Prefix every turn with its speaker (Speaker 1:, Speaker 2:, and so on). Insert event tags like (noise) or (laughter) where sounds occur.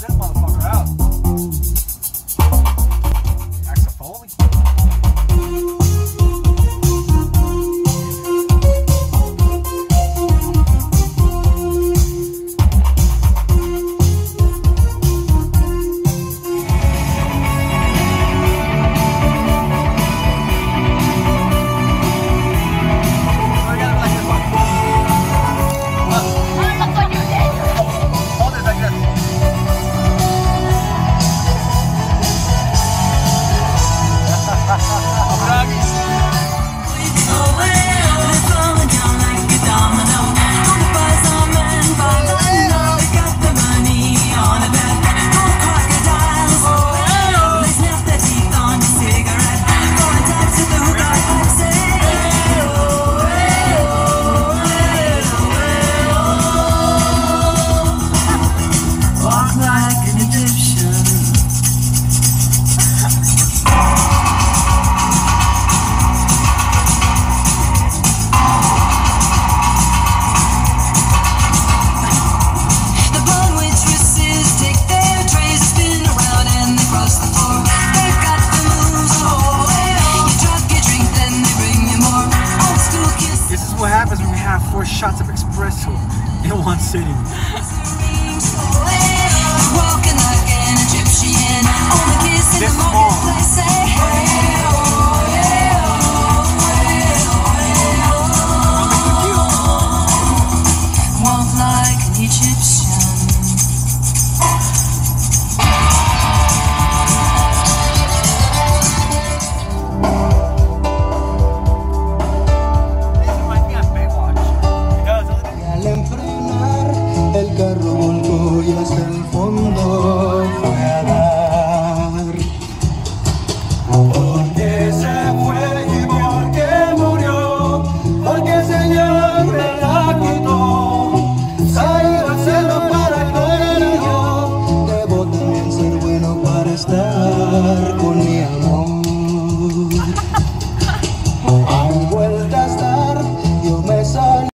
Speaker 1: this motherfucker shots of espresso in one sitting. (laughs)
Speaker 2: Oh. oh